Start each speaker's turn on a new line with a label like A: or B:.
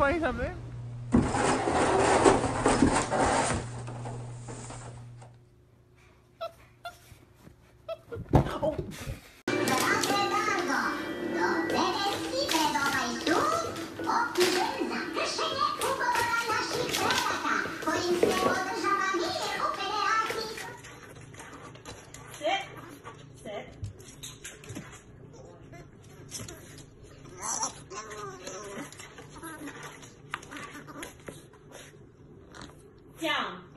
A: mãe também.
B: Sit. Sit. 降